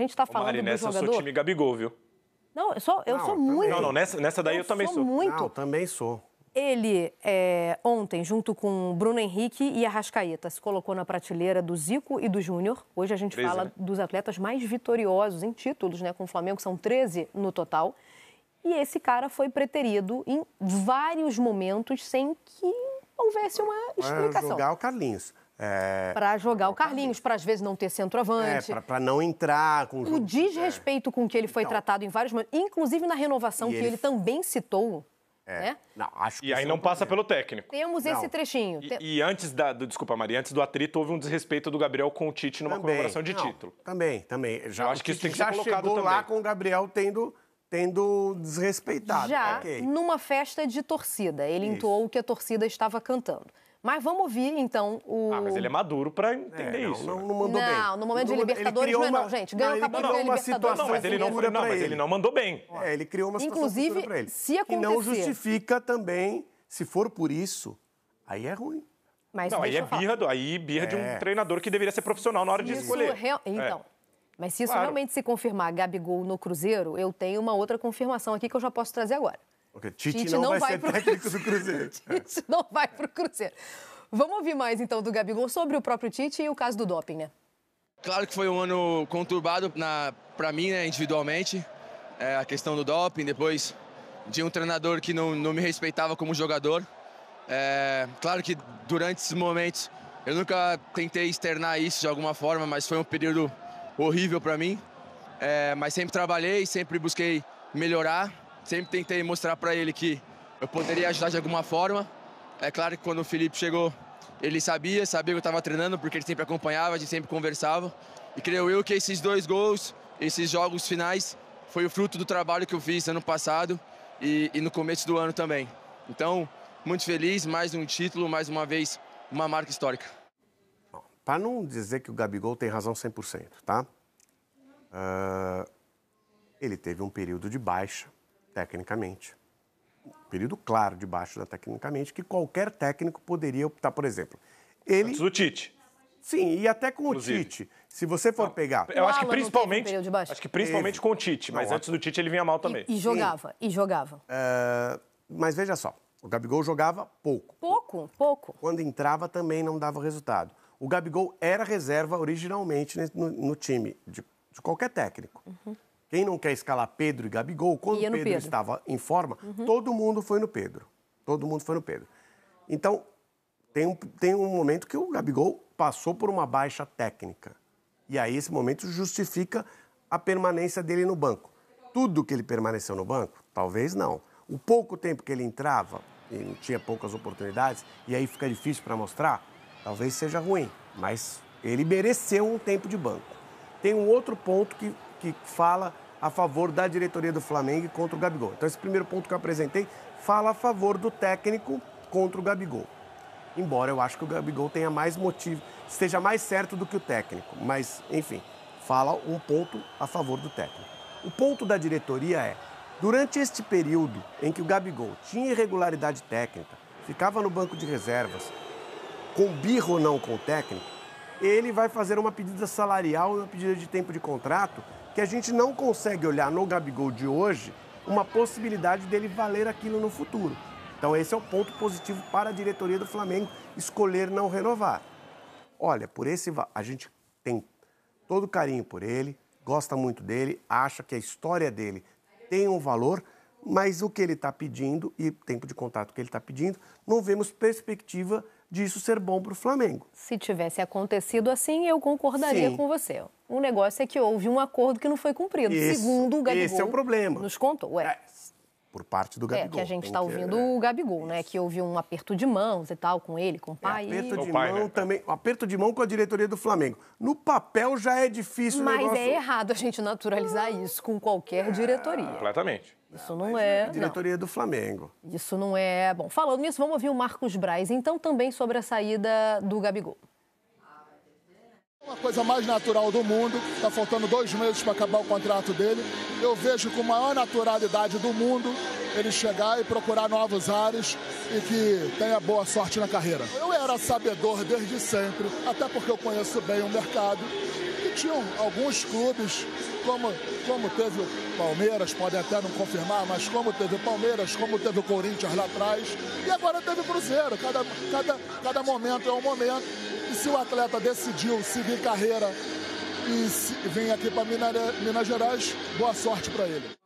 A gente está falando Mari, do nessa jogador... eu sou time Gabigol, viu? Não, eu sou, eu Não, sou também. muito. Não, não, nessa, nessa daí eu, também sou sou. muito. Não, também sou. Ele, é, ontem, junto com Bruno Henrique e Arrascaeta, se colocou na prateleira do Zico e do Júnior. Hoje a gente 13, fala né? dos atletas mais vitoriosos em títulos, né? Com o Flamengo, são 13 no total. E esse cara foi preterido em vários momentos sem que houvesse uma explicação. jogar o Carlinhos. É, Para jogar o Carlinhos, para às vezes não ter é, centroavante. para não entrar com o o jogo. desrespeito com que ele foi Então. tratado em vários momentos, inclusive na renovação E que ele- ele também citou. É. Né? Não, acho que E aí é não um passa problema. pelo técnico. Temos Não. esse trechinho. E, e antes da. Do, desculpa, Maria, antes do atrito, houve um desrespeito do Gabriel com o Tite numa Também. comemoração de Não, título. Também, também. Já, Eu o acho que isso tem que ser já colocado chegou lá também. com o Gabriel tendo, tendo desrespeitado. Já Ok. numa festa de torcida. Ele Isso. entoou o que a torcida estava cantando. Mas vamos ouvir, então, o. Ah, mas ele é maduro pra entender É, não, isso. não, né? não mandou bem. Não, no momento de Não, Libertadores não é não, uma- gente. Ganhou não, o criou uma Libertadores. Não, mas ele não, futura não, mas ele não mandou bem. É, ele criou uma situação Inclusive, pra ele. se E não acontecer- justifica também, se for por isso, aí é ruim. Mas Não, aí é birra, do, aí birra de um É. treinador que deveria ser profissional na hora de Isso escolher. real- Então. Mas se isso Claro. realmente se confirmar Gabigol no Cruzeiro, eu tenho uma outra confirmação aqui que eu já posso trazer agora. Porque Tite, Tite não, não vai, vai ser pro- técnico do Cruzeiro. Tite não vai pro Cruzeiro. Vamos ouvir mais, então, do Gabigol sobre o próprio Tite e o caso do doping, né? Claro que foi um ano conturbado na, pra mim, né, individualmente. É, a questão do doping, depois de um treinador que não, não me respeitava como jogador. É, claro que durante esses momentos eu nunca tentei externar isso de alguma forma, mas foi um período horrível para mim. É, mas sempre trabalhei, sempre busquei melhorar, sempre tentei mostrar para ele que eu poderia ajudar de alguma forma. É claro que quando o Felipe chegou, ele sabia, sabia que eu estava treinando, porque ele sempre acompanhava, a gente sempre conversava. E creio eu que esses dois gols, esses jogos finais, foi o fruto do trabalho que eu fiz ano passado e, e no começo do ano também. Então, muito feliz, mais um título, mais uma vez, uma marca histórica. Para não dizer que o Gabigol tem razão 100%, tá? Ah, ele teve um período de baixa, tecnicamente. Um período claro de baixa tecnicamente, que qualquer técnico poderia optar, por exemplo. Ele, Antes do Tite. sim, e até com Inclusive. o Tite. Se você for pegar... Eu acho que não um principalmente. Acho que principalmente Teve. com o Tite, mas Não, antes do Tite ele vinha mal também. E, e jogava, e jogava. ah, mas veja só, o Gabigol jogava pouco. Pouco, pouco. Quando entrava também não dava resultado. O Gabigol era reserva originalmente no, no time de, de qualquer técnico. Quem não quer escalar Pedro e Gabigol, quando Pedro, Pedro. estava em forma, todo mundo foi no Pedro. Todo mundo foi no Pedro. Então, tem um, tem um momento que o Gabigol passou por uma baixa técnica. E aí esse momento justifica a permanência dele no banco. Tudo que ele permaneceu no banco? Talvez não. O pouco tempo que ele entrava e tinha poucas oportunidades, e aí fica difícil para mostrar, talvez seja ruim. Mas ele mereceu um tempo de banco. Tem um outro ponto que, que fala a favor da diretoria do Flamengo contra o Gabigol. Então, esse primeiro ponto que eu apresentei fala a favor do técnico contra o Gabigol. Embora eu acho que o Gabigol tenha mais motivo, esteja mais certo do que o técnico. Mas, enfim, fala um ponto a favor do técnico. O ponto da diretoria é, durante este período em que o Gabigol tinha irregularidade técnica, ficava no banco de reservas, com birro ou não com o técnico, ele vai fazer uma pedida salarial e uma pedida de tempo de contrato que a gente não consegue olhar no Gabigol de hoje uma possibilidade dele valer aquilo no futuro. Então esse é o ponto positivo para a diretoria do Flamengo escolher não renovar. Olha, por esse a gente tem todo carinho por ele, gosta muito dele, acha que a história dele tem um valor, mas o que ele está pedindo e o tempo de contato que ele está pedindo, não vemos perspectiva disso ser bom para o Flamengo. Se tivesse acontecido assim, eu concordaria Sim. com você. O negócio é que houve um acordo que não foi cumprido. Esse- Segundo o Gabigol. esse é o problema. Nos contou. Ué. É, por parte do É, Gabigol. que a gente está ouvindo é. o Gabigol, né? Que houve um aperto de mãos e tal com ele, com o pai. Aperto e- de O pai, mão né? também. Aperto de mão com a diretoria do Flamengo. No papel já é difícil o Mas negócio. é errado a gente naturalizar isso com qualquer diretoria. Completamente. Isso não é. A diretoria do Flamengo. Não, isso não é. Bom, falando nisso, vamos ouvir o Marcos Braz, então, também sobre a saída do Gabigol. Uma coisa mais natural do mundo, está faltando dois meses para acabar o contrato dele. Eu vejo com a maior naturalidade do mundo ele chegar e procurar novos ares e que tenha boa sorte na carreira. Eu era sabedor desde sempre, até porque eu conheço bem o mercado, E tinham alguns clubes, como, como teve o Palmeiras, podem até não confirmar, mas como teve o Palmeiras, como teve o Corinthians lá atrás, e agora teve o Cruzeiro. Cada, cada, cada momento é um momento. E se o atleta decidiu seguir carreira e vem aqui para Minas, Minas Gerais, boa sorte para ele.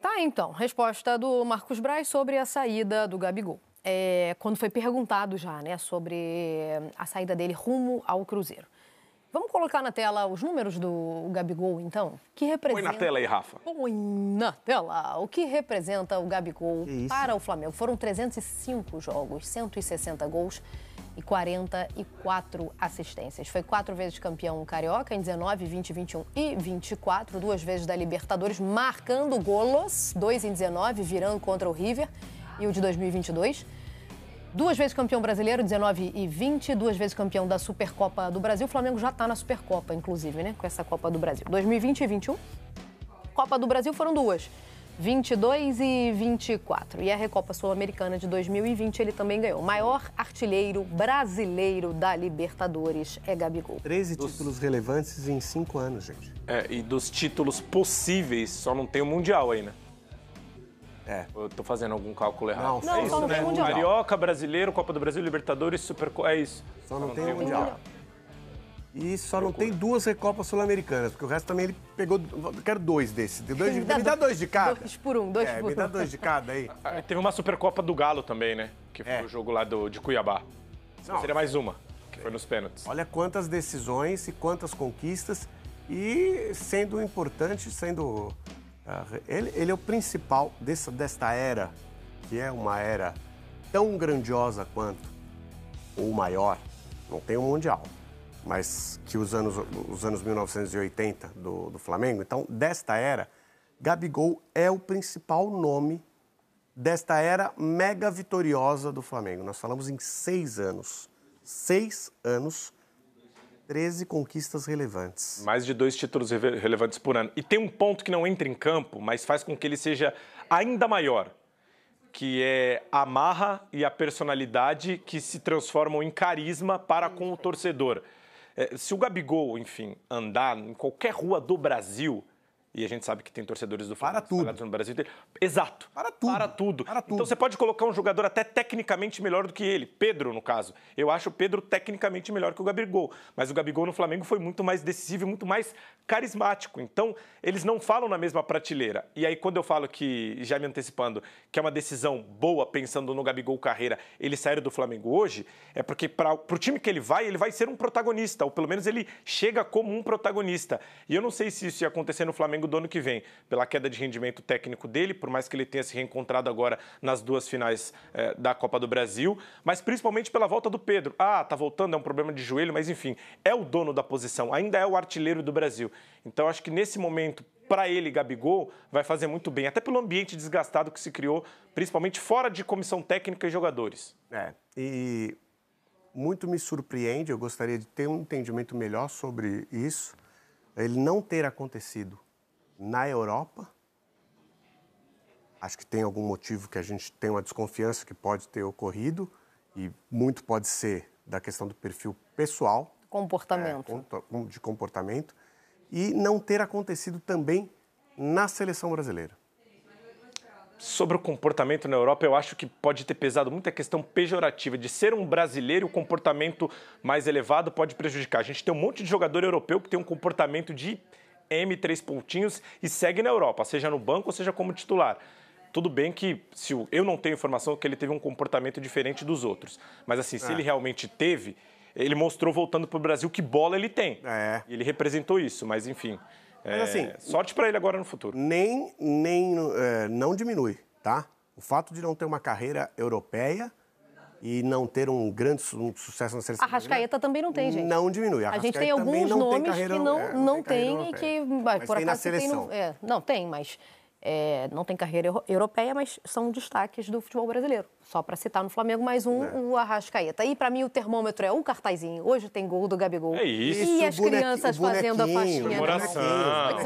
Tá, então, resposta do Marcos Braz sobre a saída do Gabigol. É, quando foi perguntado já, né, sobre a saída dele rumo ao Cruzeiro. Vamos colocar na tela os números do Gabigol, então? Que representa... Põe na tela aí, Rafa. Põe na tela. O que representa o Gabigol para o Flamengo? Foram 305 jogos, 160 gols e 44 assistências. Foi quatro vezes campeão carioca em 19, 20, 21 e 24. Duas vezes da Libertadores, marcando golos. Dois em 19, virando contra o River. E o de 2022. Duas vezes campeão brasileiro, 19 e 20, duas vezes campeão da Supercopa do Brasil. O Flamengo já está na Supercopa, inclusive, né? Com essa Copa do Brasil. 2020 e 21. Copa do Brasil foram duas. 22 e 24. E a Recopa Sul-Americana de 2020 ele também ganhou. O maior artilheiro brasileiro da Libertadores é Gabigol. 13 títulos relevantes em cinco anos, gente. É, e dos títulos possíveis, só não tem o Mundial aí, né? É. Eu tô fazendo algum cálculo errado. Não, Não, é só isso, não né? tem Mundial. Carioca, Brasileiro, Copa do Brasil, Libertadores, Supercopa. É isso. Só não, tem o o Mundial. E só não tem duas Recopas Sul-Americanas, porque o resto também ele pegou. Eu quero dois desses. De dois de, me dá dois de cada. Dois por um, dois é, por me dá um. dois de cada aí. Ah, Teve uma Supercopa do Galo também, né? Que foi É. o jogo lá do, de Cuiabá. Não. Seria mais uma, que foi nos pênaltis. Olha quantas decisões e quantas conquistas. E sendo importante, sendo. ah, ele, ele é o principal dessa, desta era, que é uma era tão grandiosa quanto, ou maior, não tem um Mundial, mas que os anos, os anos 1980 do, do Flamengo. Então, desta era, Gabigol é o principal nome desta era mega vitoriosa do Flamengo. Nós falamos em seis anos. Seis anos, 13 conquistas relevantes. Mais de dois títulos relevantes por ano. E tem um ponto que não entra em campo, mas faz com que ele seja ainda maior, que é a marra e a personalidade que se transformam em carisma para com o torcedor. É, se o Gabigol, enfim, andar em qualquer rua do Brasil, e a gente sabe que tem torcedores do Para Flamengo tudo. no Brasil inteiro. Exato. Para tudo. Para tudo. Para tudo. Então você pode colocar um jogador até tecnicamente melhor do que ele. Pedro, no caso. Eu acho o Pedro tecnicamente melhor que o Gabigol. Mas o Gabigol no Flamengo foi muito mais decisivo e muito mais carismático. Então, eles não falam na mesma prateleira. E aí, quando eu falo que, já me antecipando, que é uma decisão boa, pensando no Gabigol carreira, ele sair do Flamengo hoje, é porque para o time que ele vai, ele vai ser um protagonista. Ou pelo menos ele chega como um protagonista. E eu não sei se isso ia acontecer no Flamengo do ano que vem, pela queda de rendimento técnico dele, por mais que ele tenha se reencontrado agora nas duas finais eh, da Copa do Brasil, mas principalmente pela volta do Pedro. Ah, tá voltando, é um problema de joelho, mas enfim, é o dono da posição, ainda é o artilheiro do Brasil. Então acho que nesse momento, para ele, Gabigol, vai fazer muito bem, até pelo ambiente desgastado que se criou, principalmente fora de comissão técnica e jogadores. É, e muito me surpreende, eu gostaria de ter um entendimento melhor sobre isso, ele não ter acontecido na Europa. Acho que tem algum motivo que a gente tem uma desconfiança que pode ter ocorrido, e muito pode ser da questão do perfil pessoal, Comportamento. é, de comportamento, e não ter acontecido também na seleção brasileira. Sobre o comportamento na Europa, eu acho que pode ter pesado muito a questão pejorativa de ser um brasileiro e o comportamento mais elevado pode prejudicar. A gente tem um monte de jogador europeu que tem um comportamento de M3 pontinhos e segue na Europa, seja no banco ou seja como titular. Tudo bem que se eu não tenho informação que ele teve um comportamento diferente dos outros, mas assim, se ele realmente teve, ele mostrou voltando para o Brasil que bola ele tem. É. Ele representou isso, mas enfim. é, assim, sorte para ele agora no futuro. nem, nem é, não diminui, tá? O fato de não ter uma carreira europeia e não ter um grande su- sucesso na seleção Arrascaeta também não tem, gente. Não diminui. A gente Arrascaeta tem alguns não tem nomes carreira- que não, é, não carreira tem e que, Mas por tem na acaso, tem seleção. no, é, não tem, mas é, não tem carreira euro- europeia, mas são destaques do futebol brasileiro. Só para citar no Flamengo, mais um, é. o Arrascaeta. E para mim o termômetro é o cartazinho. Hoje tem gol do Gabigol. É isso. E as crianças fazendo a faixinha.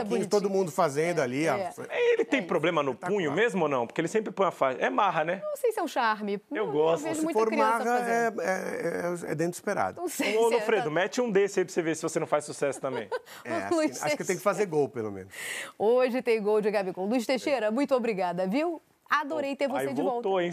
Coisa todo mundo fazendo ali. É. Ele tem é problema no punho mesmo ou não? Porque ele sempre põe a faixa. É marra, né? Não sei se é um charme. Eu não, gosto. Eu se for marra, é, é, é, dentro esperado. Não sei Ô, Lofredo, tá... mete um desse aí pra você ver se você não faz sucesso também. É, acho, acho que tem que fazer gol, pelo menos. Hoje tem gol de Gabigol. Luiz Teixeira, muito obrigada, viu? Adorei ter você Aí de voltou, volta. Hein,